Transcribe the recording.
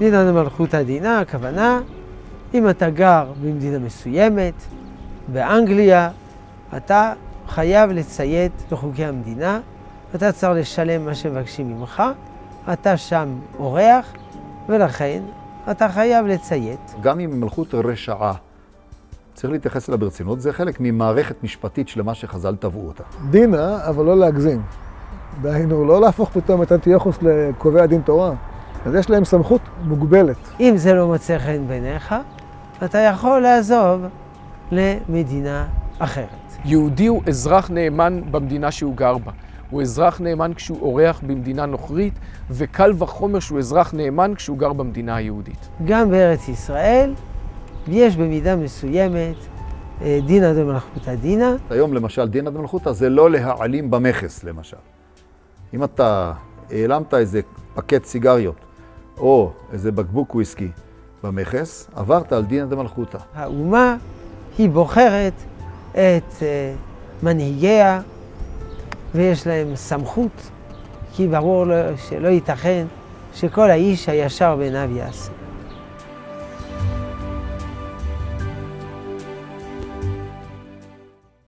דינא דמלכותא דינא, הכוונה, אם אתה גר במדינה מסוימת, באנגליה, אתה חייב לציית לחוקי המדינה, אתה צריך לשלם מה שמבקשים ממך, אתה שם אורח, ולכן אתה חייב לציית. גם אם מלכות רשעה, צריך להתייחס אליה ברצינות, זה חלק ממערכת משפטית שלמה שחז"ל טבעו אותה. דינא, אבל לא להגזים. דהיינו, לא להפוך פתאום את אנטיוכוס לקובע דין תורה. אז יש להם סמכות מוגבלת. אם זה לא מוצא חן בעיניך, אתה יכול לעזוב למדינה אחרת. יהודי הוא אזרח נאמן במדינה שהוא גר בה. הוא אזרח נאמן כשהוא אורח במדינה נוכרית, וקל וחומר שהוא אזרח נאמן כשהוא גר במדינה היהודית. גם בארץ ישראל יש במידה מסוימת דינא דמלכותא דינא. היום למשל דינא דמלכותא זה לא להעלים במכס למשל. אם אתה העלמת איזה פקט סיגריות או איזה בקבוק וויסקי במכס, עברת על דינא דמלכותא. האומה היא בוחרת את אה, מנהיגיה ויש להם סמכות, כי ברור שלא ייתכן שכל האיש הישר בעיניו יעשה.